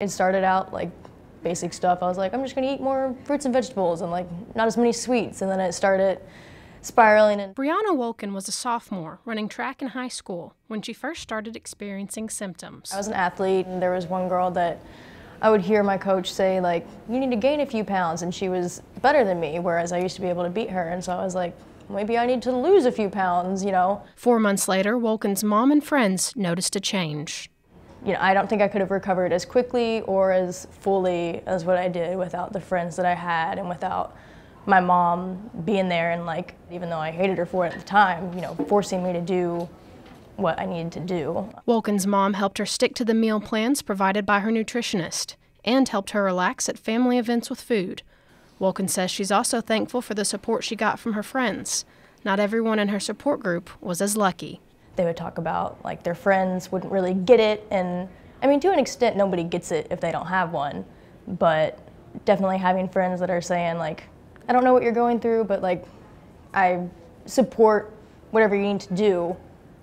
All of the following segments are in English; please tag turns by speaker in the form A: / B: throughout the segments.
A: It started out like basic stuff. I was like, I'm just gonna eat more fruits and vegetables and like not as many sweets. And then it started spiraling. And
B: Brianna Wolken was a sophomore running track in high school when she first started experiencing symptoms.
A: I was an athlete and there was one girl that I would hear my coach say like, you need to gain a few pounds. And she was better than me, whereas I used to be able to beat her. And so I was like, maybe I need to lose a few pounds, you know?
B: Four months later, Wolken's mom and friends noticed a change
A: you know, I don't think I could have recovered as quickly or as fully as what I did without the friends that I had and without my mom being there and like, even though I hated her for it at the time, you know, forcing me to do what I needed to do.
B: Wolken's mom helped her stick to the meal plans provided by her nutritionist and helped her relax at family events with food. Wolken says she's also thankful for the support she got from her friends. Not everyone in her support group was as lucky
A: they would talk about like their friends wouldn't really get it and I mean to an extent nobody gets it if they don't have one but definitely having friends that are saying like I don't know what you're going through but like I support whatever you need to do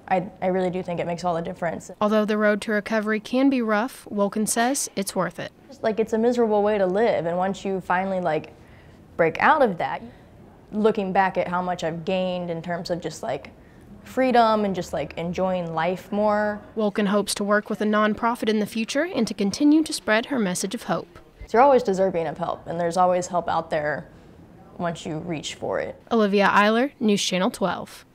A: I, I really do think it makes all the difference.
B: Although the road to recovery can be rough, Wolken says it's worth it.
A: Like it's a miserable way to live and once you finally like break out of that, looking back at how much I've gained in terms of just like freedom and just like enjoying life more.
B: Wolken hopes to work with a nonprofit in the future and to continue to spread her message of hope.
A: So you're always deserving of help, and there's always help out there once you reach for it.
B: Olivia Eiler, News Channel 12.